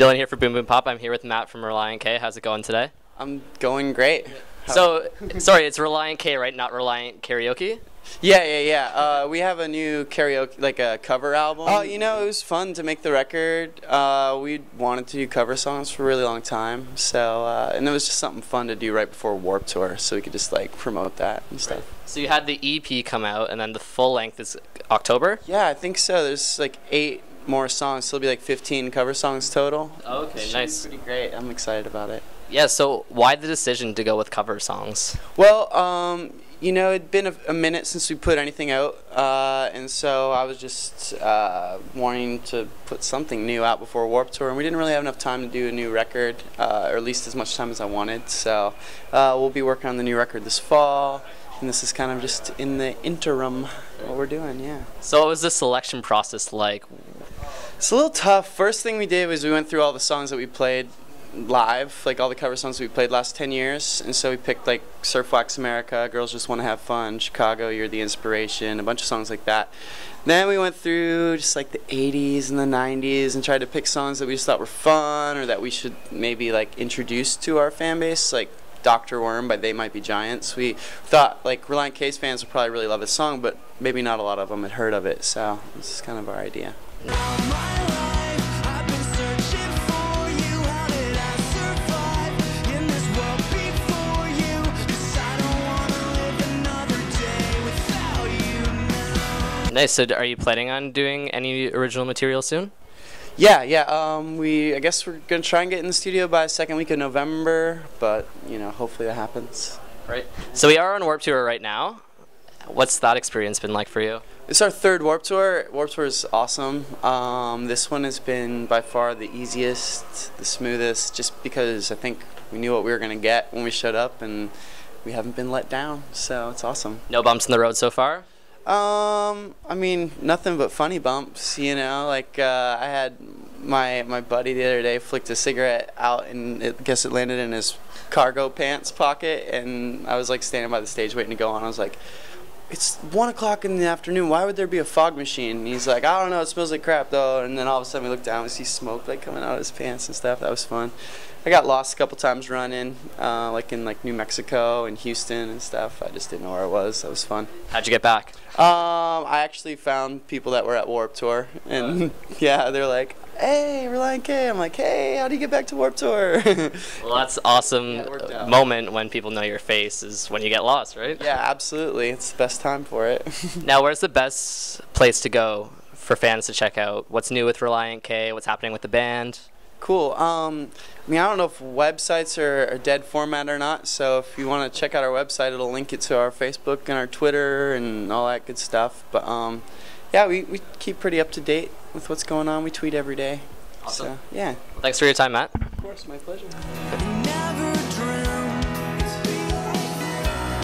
Dylan here for Boom Boom Pop. I'm here with Matt from Relient K. How's it going today? I'm going great. So, sorry, it's Relient K, right? Not Relient Karaoke? Yeah, yeah, yeah. Uh, we have a new karaoke, like a cover album. Oh, you know, it was fun to make the record. Uh, we wanted to do cover songs for a really long time, so uh, and it was just something fun to do right before Warped Tour, so we could just like promote that and stuff. So you had the EP come out, and then the full length is October. Yeah, I think so. There's like eight more songs, so it'll be like 15 cover songs total. Okay, Should nice. Pretty great. I'm excited about it. Yeah. So why the decision to go with cover songs? Well, um, you know, it'd been a, a minute since we put anything out, uh, and so I was just uh, wanting to put something new out before Warped Tour, and we didn't really have enough time to do a new record, uh, or at least as much time as I wanted. So uh, we'll be working on the new record this fall, and this is kind of just in the interim what we're doing. Yeah. So what was the selection process like? It's a little tough. First thing we did was we went through all the songs that we played live, like all the cover songs we played last 10 years. And so we picked like Surf Wax America, Girls Just Want to Have Fun, Chicago, You're the Inspiration, a bunch of songs like that. Then we went through just like the 80s and the 90s and tried to pick songs that we just thought were fun or that we should maybe like introduce to our fan base, like Dr. Worm by They Might Be Giants. We thought like Relient K's fans would probably really love this song, but maybe not a lot of them had heard of it. So this is kind of our idea. Nice. So are you planning on doing any original material soon? Yeah, yeah. Um, we I guess we're gonna try and get in the studio by the second week of November, but you know, hopefully that happens. Right. So we are on Warped Tour right now. What's that experience been like for you? It's our third Warped Tour. Warped Tour is awesome. Um, this one has been by far the easiest, the smoothest, just because I think we knew what we were gonna get when we showed up, and we haven't been let down. So it's awesome. No bumps in the road so far. Um, I mean, nothing but funny bumps. You know, like uh, I had my my buddy the other day flicked a cigarette out, and it, I guess it landed in his cargo pants pocket, and I was like standing by the stage waiting to go on. I was like. It's one o'clock in the afternoon. Why would there be a fog machine? And he's like, I don't know. It smells like crap though. And then all of a sudden we look down and see smoke like coming out of his pants and stuff. That was fun. I got lost a couple times running, uh, like in like New Mexico and Houston and stuff. I just didn't know where I was. That was fun. How'd you get back? Um, I actually found people that were at Warped Tour, and yeah, they're like, "Hey, Relient K." I'm like, "Hey, how do you get back to Warped Tour?" Well, that's awesome Yeah, it worked out. moment when people know your face is when you get lost, right? yeah, absolutely. It's the best time for it. Now, where's the best place to go for fans to check out what's new with Relient K? What's happening with the band? Cool. Um, I mean, I don't know if websites are, are dead format or not. So if you want to check out our website, it'll link it to our Facebook and our Twitter and all that good stuff. But um, yeah, we, we keep pretty up to date with what's going on. We tweet every day. Awesome. So yeah, Thanks for your time, Matt. of course, my pleasure. Never dreamt